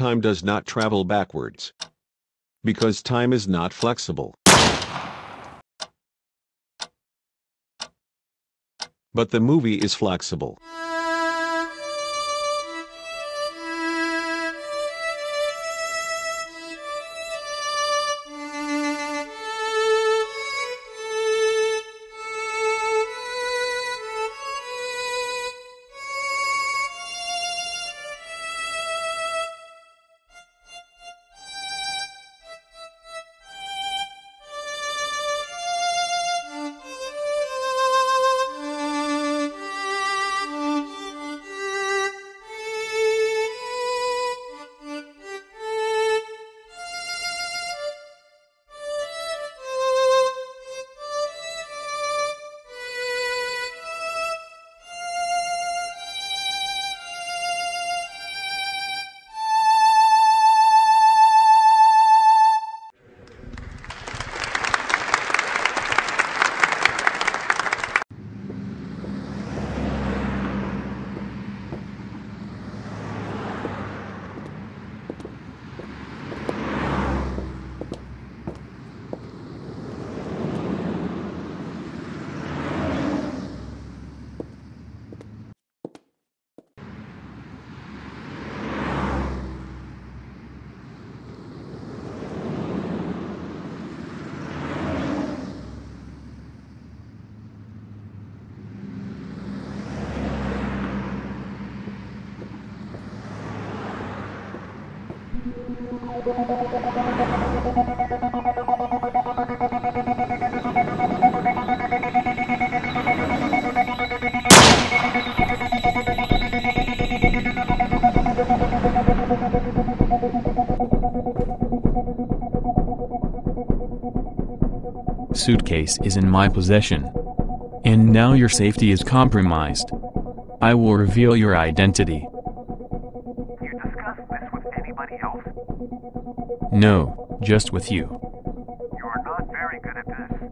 time does not travel backwards. Because time is not flexible. But the movie is flexible. Suitcase is in my possession. And now your safety is compromised. I will reveal your identity. No, just with you. You're not very good at this.